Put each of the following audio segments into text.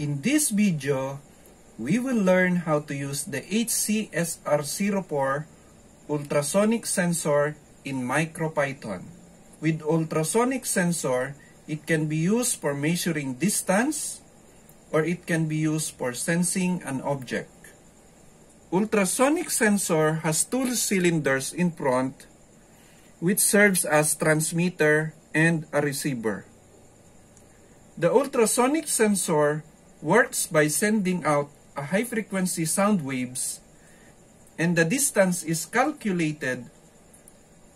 In this video, we will learn how to use the HCSR04 ultrasonic sensor in MicroPython. With ultrasonic sensor, it can be used for measuring distance or it can be used for sensing an object. Ultrasonic sensor has two cylinders in front which serves as transmitter and a receiver. The ultrasonic sensor works by sending out a high-frequency sound waves and the distance is calculated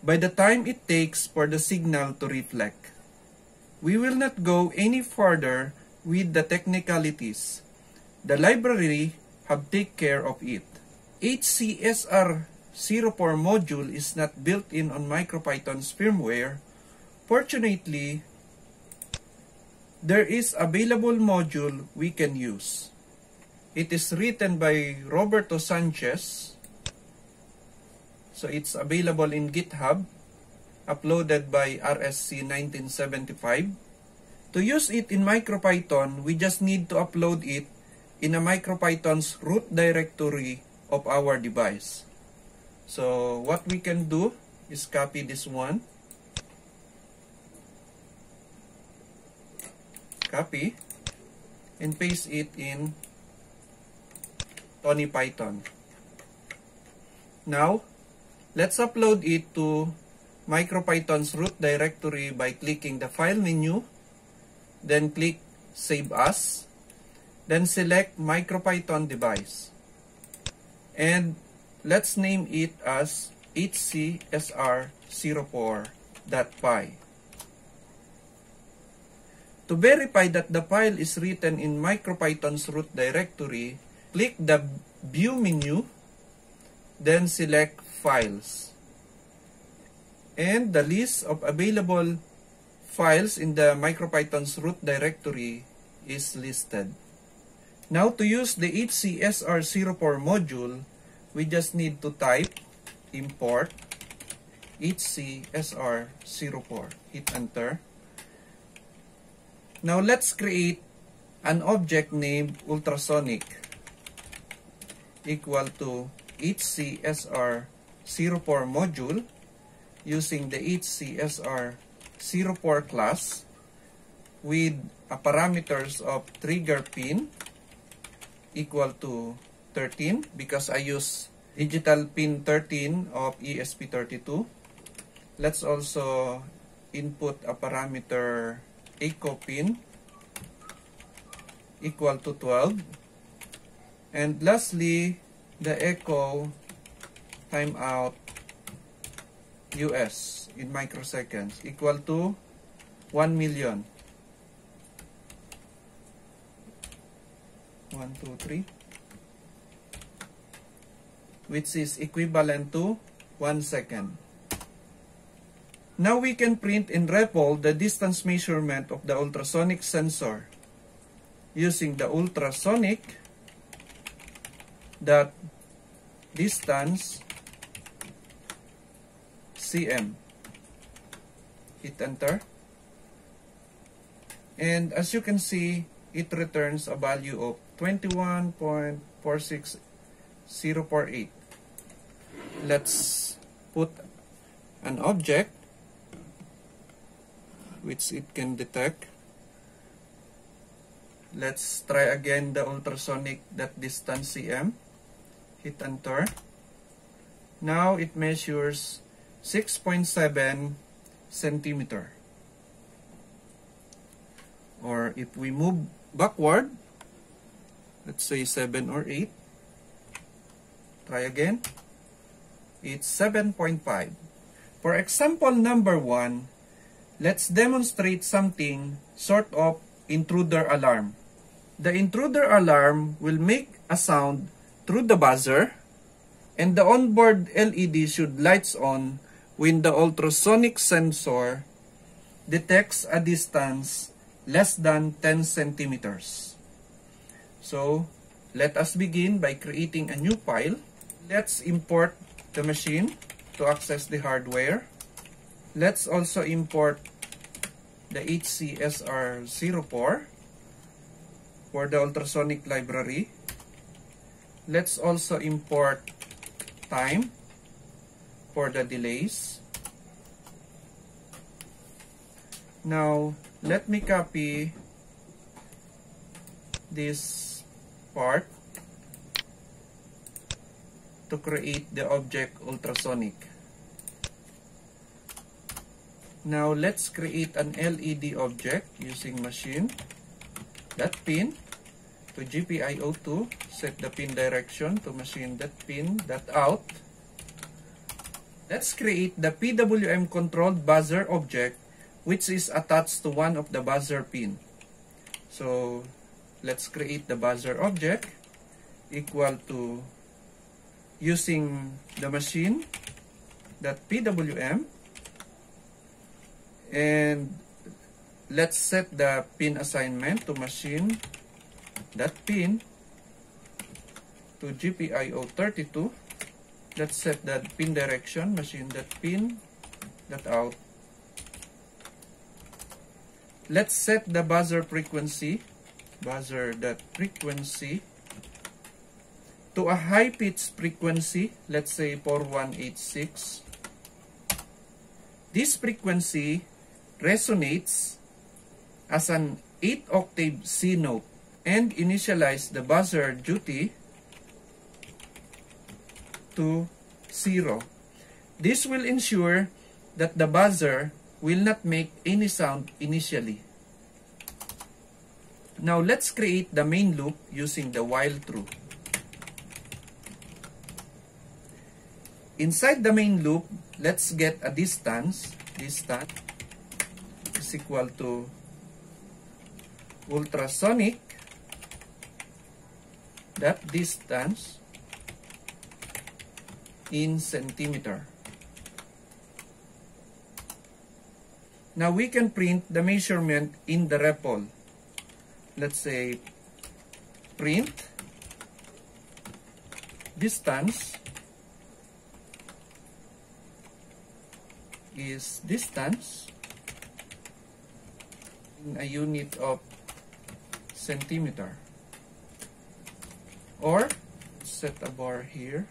by the time it takes for the signal to reflect. We will not go any further with the technicalities. The library have take care of it. HCSR 04 module is not built in on MicroPython's firmware. Fortunately, there is available module we can use. It is written by Roberto Sanchez. So it's available in GitHub, uploaded by RSC 1975. To use it in MicroPython, we just need to upload it in a MicroPython's root directory of our device. So what we can do is copy this one copy and paste it in Thonny Python. Now, let's upload it to MicroPython's root directory by clicking the File menu, then click Save As, then select MicroPython device. And let's name it as hcsr04.py. To verify that the file is written in MicroPython's root directory, click the View menu, then select Files. And the list of available files in the MicroPython's root directory is listed. Now to use the HCSR04 module, we just need to type import HCSR04. Hit enter. Now let's create an object named ultrasonic equal to HCSR04 module using the HCSR04 class with a parameters of trigger pin equal to 13 because I use digital pin 13 of ESP32. Let's also input a parameter echo pin equal to 12 and lastly the echo timeout US in microseconds equal to 1 million. 1 2 3 which is equivalent to 1 second Now we can print in REPL the distance measurement of the ultrasonic sensor using the ultrasonic dot distance cm. Hit enter. And as you can see, it returns a value of 21.46048. Let's put an object which it can detect. Let's try again the ultrasonic that distance cm. Hit enter. Now it measures 6.7 centimeter. Or if we move backward, let's say 7 or 8. Try again. It's 7.5. For example number 1, let's demonstrate something sort of intruder alarm. The intruder alarm will make a sound through the buzzer and the onboard LED should lights on when the ultrasonic sensor detects a distance less than 10 centimeters. So, let us begin by creating a new file. Let's import the machine to access the hardware. Let's also import the HCSR04 for the ultrasonic library. Let's also import time for the delays. Now, let me copy this part to create the object ultrasonic. Now, let's create an LED object using machine. That pin to GPIO2, set the pin direction to machine that pin, that out. Let's create the PWM controlled buzzer object which is attached to one of the buzzer pin. So, let's create the buzzer object equal to using the machine that PWM and let's set the pin assignment to machine. That pin to GPIO 32 let's set the pin direction machine that pin that out. Let's set the buzzer frequency buzzer that frequency to a high pitch frequency, let's say 4186. This frequency resonates as an 8 octave C note and initialize the buzzer duty to 0. This will ensure that the buzzer will not make any sound initially. Now let's create the main loop using the while true. Inside the main loop, let's get a distance. Distance equal to ultrasonic that distance in centimeter. Now we can print the measurement in the REPL. Let's say print distance is distance in a unit of centimeter. Or set a bar here.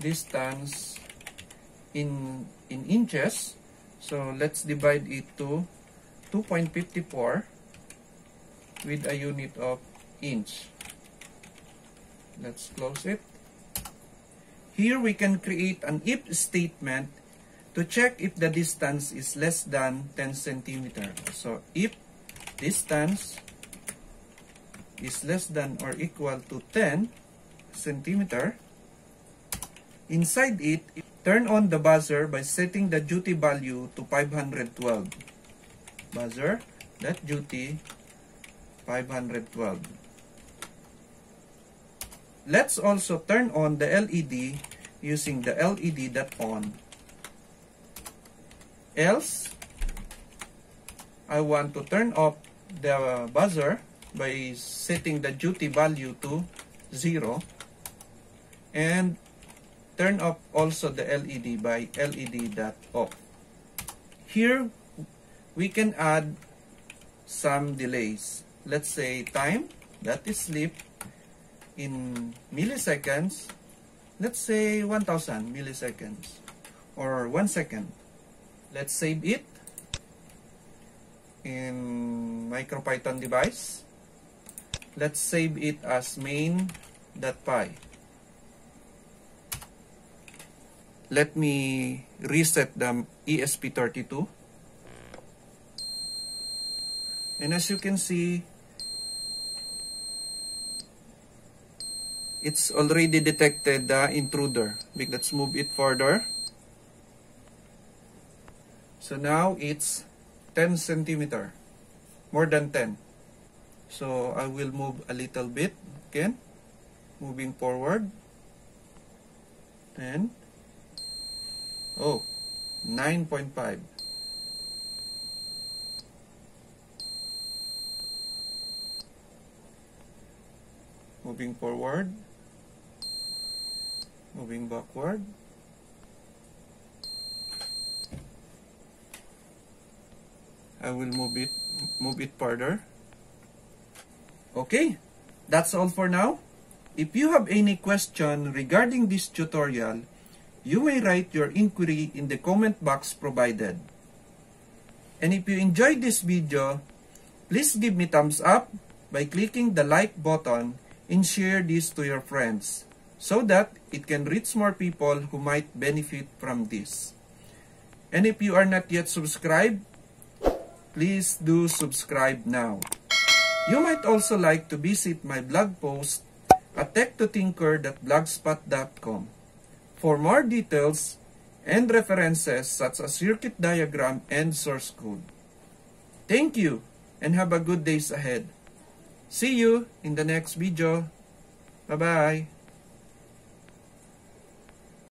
Distance in in inches. So let's divide it to 2.54 with a unit of inch. Let's close it. Here we can create an if statement to check if the distance is less than 10 centimeter. So if distance is less than or equal to 10 centimeter, inside it, turn on the buzzer by setting the duty value to 512. Buzzer, that duty, 512. Let's also turn on the LED using the LED that on. Else, I want to turn off the buzzer by setting the duty value to 0 and turn off also the LED by LED dot off. Here, we can add some delays. Let's say time, that is sleep, in milliseconds, let's say 1000 milliseconds or 1 second. Let's save it in MicroPython device. Let's save it as main.py. Let me reset the ESP32. And as you can see, it's already detected the intruder. Let's move it further. So now it's 10 centimeter, more than 10. So I will move a little bit again, moving forward. 10. Oh, 9.5. Moving forward moving backward I will move it move it further. Okay, that's all for now. If you have any question regarding this tutorial, you may write your inquiry in the comment box provided. And if you enjoyed this video, please give me thumbs up by clicking the like button and share this to your friends so that it can reach more people who might benefit from this. And if you are not yet subscribed, please do subscribe now. You might also like to visit my blog post at tech2tinker.blogspot.com for more details and references such as circuit diagram and source code. Thank you and have a good days ahead. See you in the next video. Bye-bye.